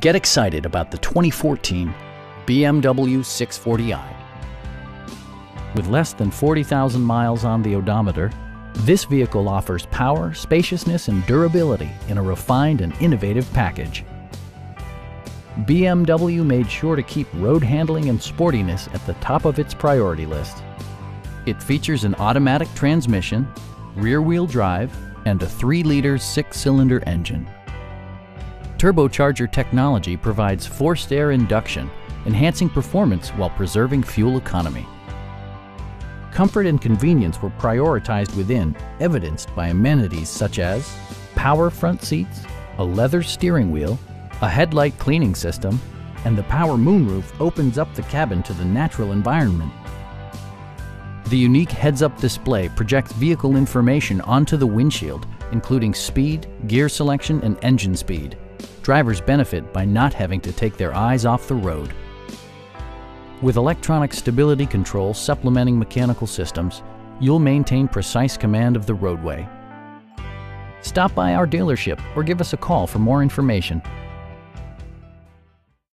Get excited about the 2014 BMW 640i. With less than 40,000 miles on the odometer, this vehicle offers power, spaciousness, and durability in a refined and innovative package. BMW made sure to keep road handling and sportiness at the top of its priority list. It features an automatic transmission, rear-wheel drive, and a 3-liter six-cylinder engine. Turbocharger technology provides forced air induction, enhancing performance while preserving fuel economy. Comfort and convenience were prioritized within, evidenced by amenities such as power front seats, a leather steering wheel, a headlight cleaning system, and the power moonroof opens up the cabin to the natural environment. The unique heads-up display projects vehicle information onto the windshield, including speed, gear selection, and engine speed. Drivers benefit by not having to take their eyes off the road. With electronic stability control supplementing mechanical systems, you'll maintain precise command of the roadway. Stop by our dealership or give us a call for more information.